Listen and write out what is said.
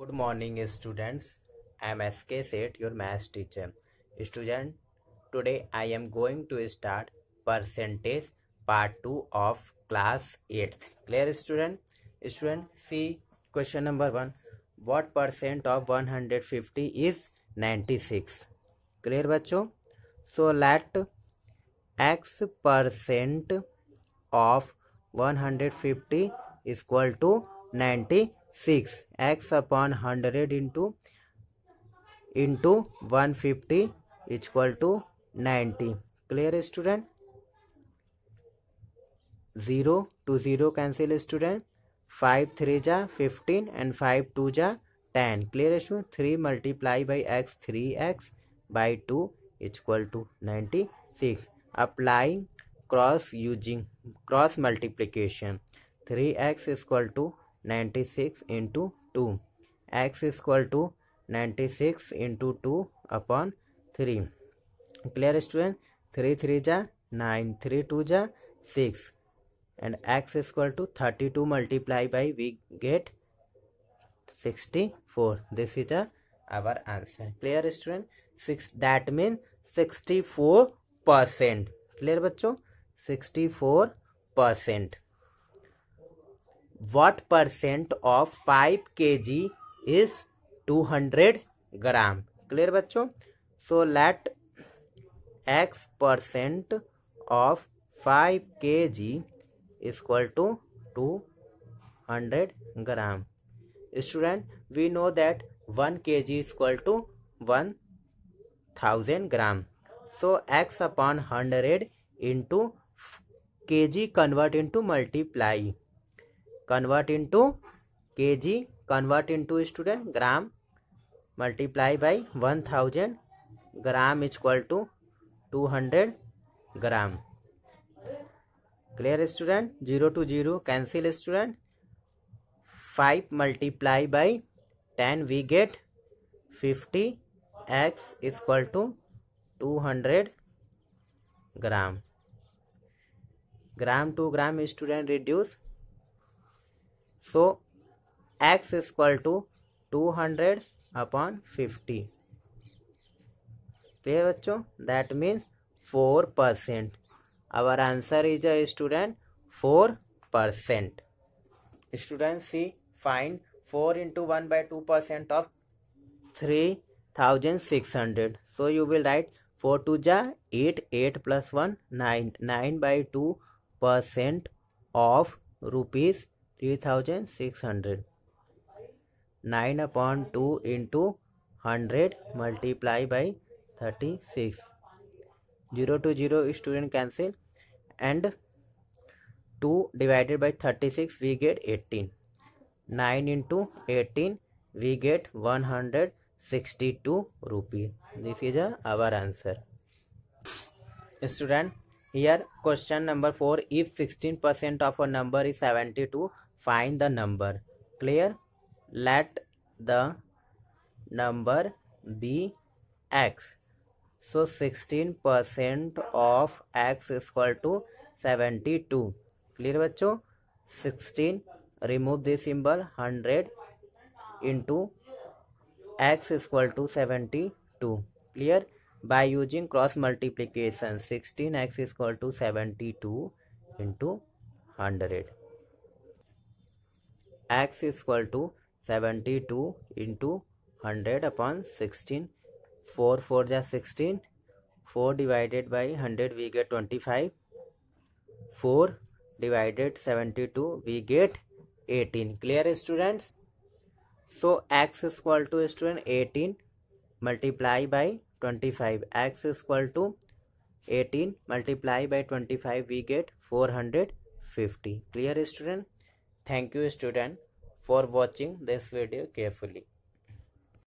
Good morning students. I am SK Seth, your math teacher. Student, today I am going to start percentage part 2 of class 8th. Clear student? Student, see question number 1. What percent of 150 is 96? Clear बच्चों? So let x percent of 150 is equal to 96. Six x upon hundred into into one fifty equal to ninety clear student zero to zero cancel student five three जा fifteen and five two जा ten clear student three multiply by x three x by two equal to ninety six applying cross using cross multiplication three x equal to ninety six into two x equal to ninety six into two upon three clear student three three जा nine three two जा six and x equal to thirty two multiply by we get sixty four this is our answer clear student six that mean sixty four percent clear बच्चों sixty four percent what percent of five K G is two hundred gram clear बच्चों so let x percent of five K G is equal to two hundred gram student we know that one K G equal to one thousand gram so x upon hundred into K G convert into multiply convert into kg, convert into student gram, multiply by 1000, gram is equal to 200 gram. Clear student? 0 to 0 cancel student. 5 multiply by 10 we get 50, x is equal to 200 gram. Gram to gram student reduce. So x is equal to 200 upon 50. Clear, bachcho? That means 4 percent. Our answer is a student 4 percent. Student see, find 4 into 1 by 2 percent of 3600. So you will write 4 to ja 8 8 plus 1 9 by 2 percent of rupees 3600. 9 upon 2 into 100 multiply by 36. 0 to 0 student cancel, and 2 divided by 36 we get 18. 9 into 18 we get 162 rupees. This is our answer. Student, here question number 4, if 16% of a number is 72, find the number clear let the number be x so 16 percent of x equal to 72 clear बच्चों 16 remove this symbol 100 into x equal to 72 clear by using cross multiplication 16x equal to 72 into 100 x is equal to 72 into 100 upon 16 4 4 the 16 4 divided by 100 we get 25 4 divided 72 we get 18 clear students so x is equal to student 18 multiply by 25 x is equal to 18 multiply by 25 we get 450 clear student Thank you student for watching this video carefully.